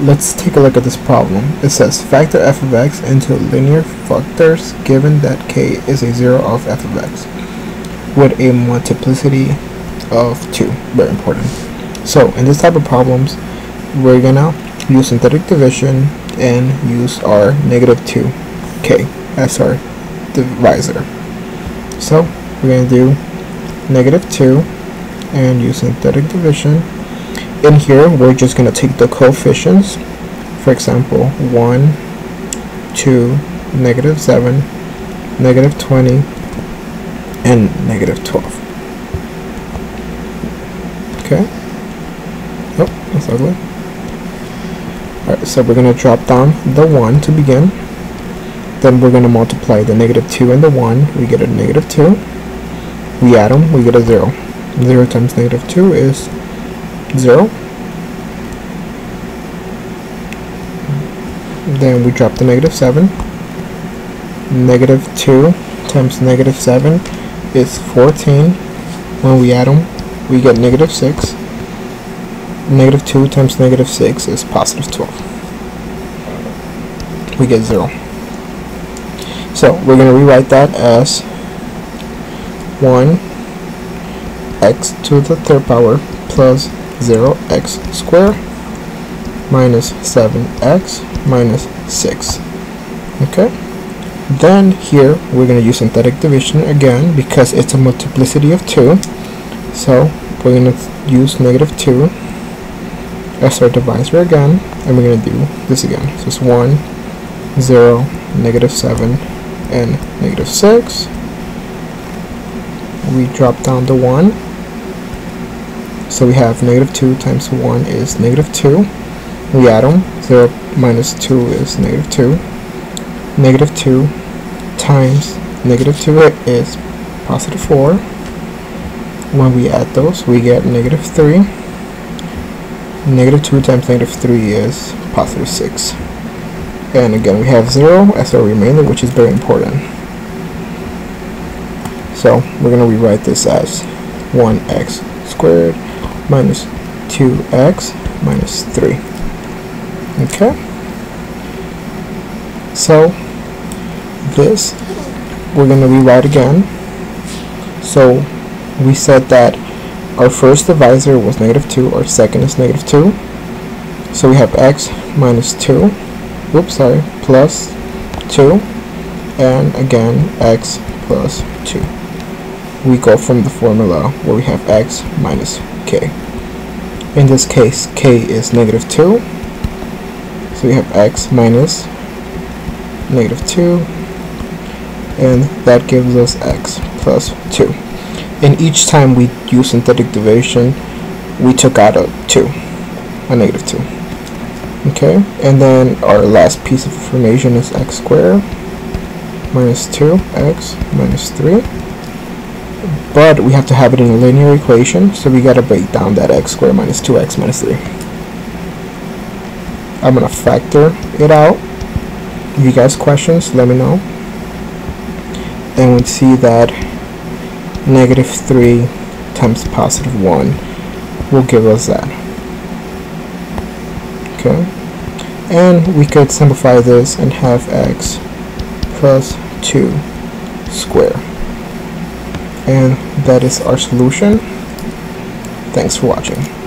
let's take a look at this problem. It says factor f of x into linear factors given that k is a zero of f of x with a multiplicity of 2. Very important. So in this type of problems, we're gonna use synthetic division and use our negative 2k as our divisor. So we're gonna do negative 2 and use synthetic division in here we're just going to take the coefficients. For example 1 2 negative 7 negative 20 and negative 12 okay? Oh that's ugly. Alright so we're going to drop down the 1 to begin. Then we're going to multiply the negative 2 and the 1 we get a negative 2 we add them we get a 0 0 times negative 2 is 0 then we drop the negative 7 negative 2 times negative 7 is 14 when we add them we get negative 6 negative 2 times negative 6 is positive 12 we get 0 so we're going to rewrite that as 1 x to the third power plus 0x squared minus 7x minus 6 okay? Then here we're going to use synthetic division again because it's a multiplicity of 2 so we're going to use negative 2 as our divisor again and we're going to do this again. So it's 1 0 negative 7 and negative 6 we drop down the 1 so we have negative 2 times 1 is negative 2. We add them. 0 minus 2 is negative 2. Negative 2 times negative 2 is positive 4. When we add those, we get negative 3. Negative 2 times negative 3 is positive 6. And again, we have 0 as our remainder, which is very important. So we're going to rewrite this as 1x squared minus 2x minus 3 okay? So this we're going to rewrite again. So we said that our first divisor was negative 2 our second is negative 2 so we have x minus 2 whoops sorry plus 2 and again x plus 2 we go from the formula where we have x minus k. In this case, k is negative 2. So we have x minus negative 2. And that gives us x plus 2. And each time we use synthetic division, we took out a 2, a negative 2. Okay, and then our last piece of information is x squared minus 2x minus 3 but we have to have it in a linear equation so we gotta break down that x squared minus 2x minus 3 I'm gonna factor it out. If you guys questions let me know. And we see that negative 3 times positive 1 will give us that. Okay. And we could simplify this and have x plus 2 square and that is our solution. Thanks for watching